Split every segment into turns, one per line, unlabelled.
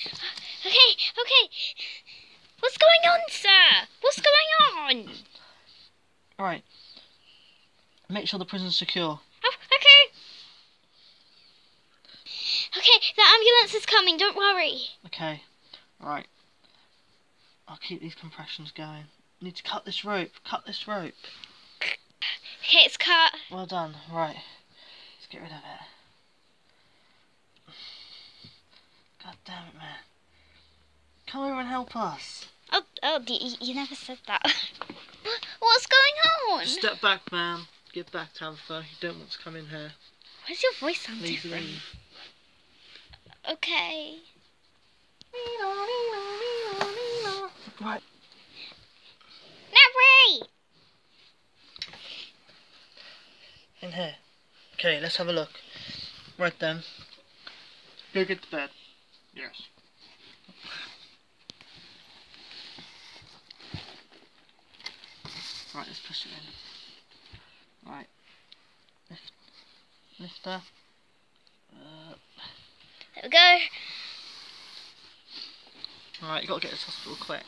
Okay, okay. What's going on, sir? What's going on?
Alright. Make sure the prison's secure.
Oh, okay. Okay, the ambulance is coming. Don't worry.
Okay. Right. I'll keep these compressions going. Need to cut this rope. Cut this rope.
Okay, it's cut.
Well done. Right. Let's get rid of it. God damn it, man. Come over and help us.
Oh, oh, y- y- you never said that. What's going on?
Step back, man. Get back, Tabitha. You don't want to come in here.
Why does your voice sound
Leave,
different?
leave.
Okay.
Right.
Navry!
In here. Okay, let's have a look. Right then. Go get to bed. Yes. Right, let's push it in. Right. Lift. Lift her. Uh,
There we go.
right, you gotta get this hospital quick.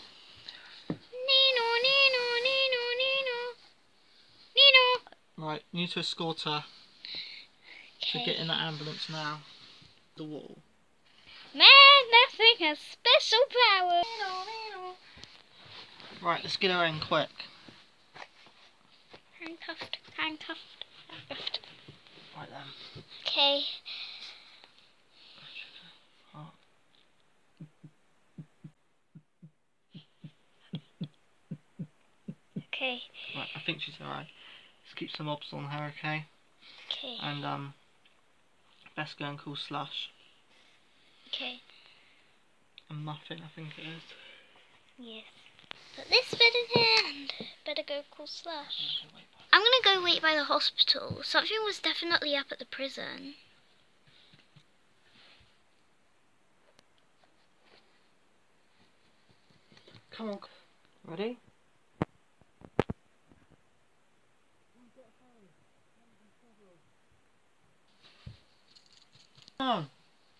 Nino, Nino, Nino, Nino. Nino.
Right, you need to escort her to get in that ambulance now. The wall.
Man, nothing has special power.
Right, let's get her in quick.
Handcuffed, handcuffed, handcuffed.
Right then.
Okay. Okay,
Right, I think she's alright. Let's keep some obs on her, okay?
okay,
And um, best go and call Slush
okay.
and Muffin, I think it is.
Yes. Put this bed in here and better go call Slush. I'm gonna go wait by the hospital. Something was definitely up at the prison.
Come on. Ready?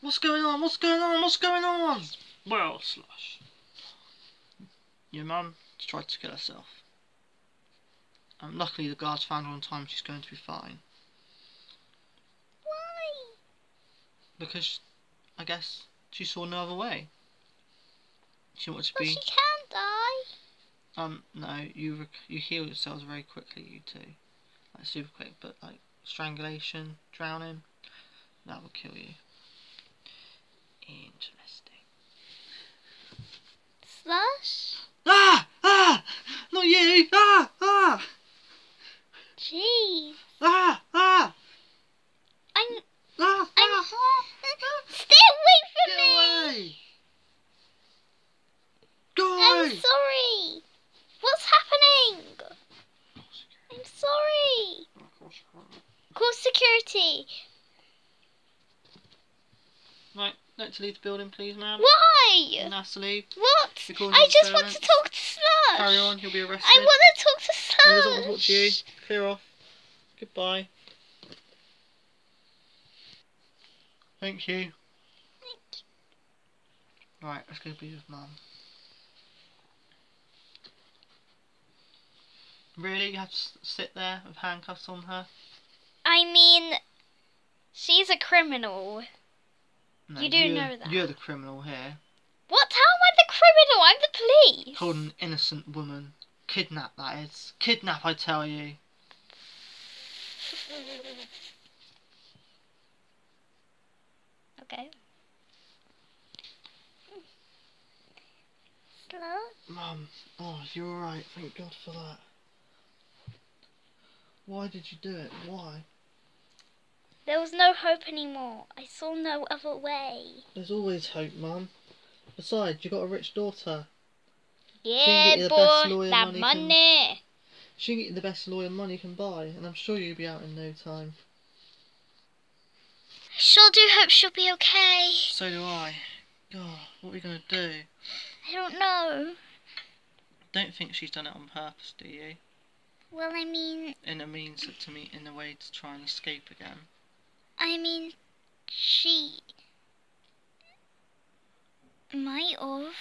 What's going on? What's going on? What's going on? Well, Slush. Your mum tried to kill herself. Um, luckily, the guards found her on time. She's going to be fine.
Why?
Because, I guess, she saw no other way. She wanted to
Well,
be.
she can die.
Um, no, you you heal yourselves very quickly, you two. Like, super quick, but like, strangulation, drowning, that will kill you. Interesting.
Slush?
Ah! Ah! Not you! Ah! Ah!
Jeez.
Ah! Ah!
I'm.
Ah!
I'm.
ah.
Stay away from
Get
me!
away! Go away!
I'm sorry. What's happening? I'm sorry. Call security.
Right, like to leave the building, please, ma'am.
Why?
Leave.
What? I just want to talk to Slush.
Carry on, you'll be arrested.
I want to talk to
He doesn't want to talk to you. Clear off. Goodbye. Thank you. Right, let's go be with mum. Really? You have to sit there with handcuffs on her?
I mean, she's a criminal.
No,
You do
you're-
know that.
You're the criminal here.
What? How am I the criminal? I'm the police.
Hold an innocent woman. Kidnap, that is. Kidnap, I tell you.
Okay. Slush?
Mum, oh, you're alright. Thank God for that. Why did you do it? Why?
There was no hope anymore. I saw no other way.
There's always hope, Mum. Besides, you got a rich daughter.
Yeah,
get you the best
boy, that
money
money.
She can get you the best lawyer money can buy, and I'm sure you'll be out in no time.
I sure do hope she'll be okay.
So do I. God, what are we gonna do?
I don't know.
Don't think she's done it on purpose, do you?
Well, I mean,
In a means to me, in a way to try and escape again.
I mean, she. Might have.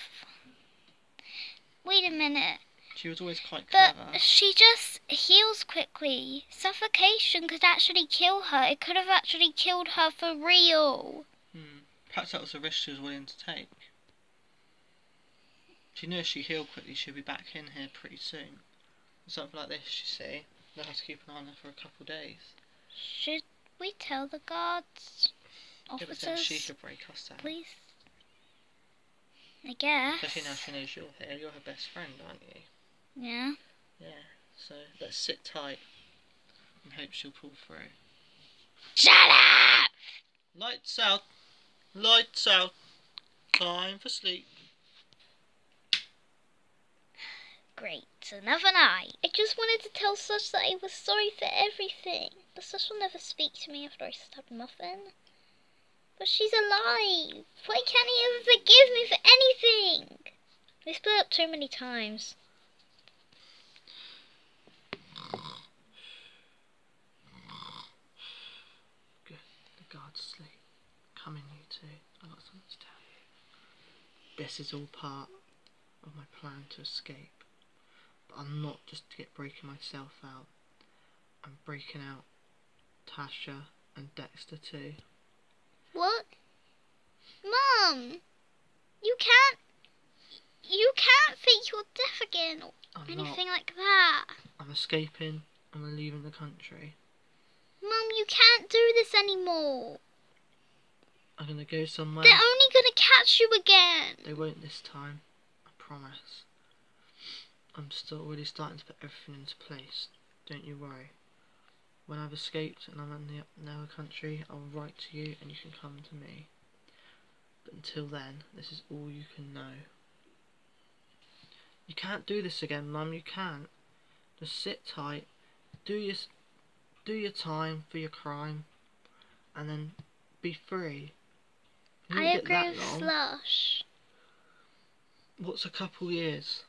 Wait a minute.
She was always quite
But
clever.
she just heals quickly. Suffocation could actually kill her. It could have actually killed her for real.
Hmm. Perhaps that was a risk she was willing to take. She knew if she healed quickly, she'd be back in here pretty soon. Something like this, you see. They'll have to keep an eye on her for a couple of days.
Should we tell the guards?
Then she
Officers,
could break us down.
please? I guess.
Especially now she knows you're here. You're her best friend, aren't you?
Yeah.
Yeah. So let's sit tight and hope she'll pull through.
Shut up!
Lights out. Lights out. Time for sleep.
Great, another night. I just wanted to tell Slush that I was sorry for everything. But Slush will never speak to me after I stabbed Muffin. But she's alive. Why can't he ever forgive me for anything? We split up too many times.
Good. The guards sleep. Come in, you two. I've got something to tell you. This is all part of my plan to escape. But I'm not just to get breaking myself out. I'm breaking out Tasha and Dexter too.
What? Mum! You can't. You can't fake your death again or
I'm
anything
not.
like that.
I'm escaping and we're leaving the country.
Mum, you can't do this anymore.
I'm gonna go somewhere.
They're only gonna catch you again.
They won't this time. I promise. I'm still already starting to put everything into place. Don't you worry. When I've escaped and I'm in the Noah country, I'll write to you and you can come to me. But until then, this is all you can know. You can't do this again, Mum. You can't. Just sit tight. Do your do your time for your crime, and then be free. You
I agree with Slush.
what's a couple years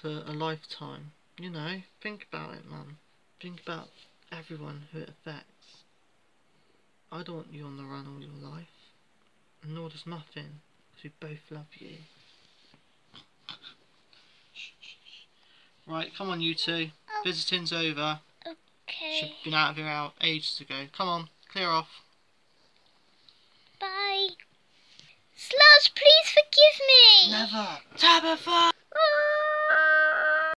to a lifetime? You know, think about it, Mum. Think about everyone who it affects. I don't want you on the run all your life, and nor does Muffin, because we both love you. Right, come on, you two.
Oh.
Visiting's over. Should have been out of here out ages ago. Come on, clear off.
Bye. Slush, please forgive me.
Never. Tabitha!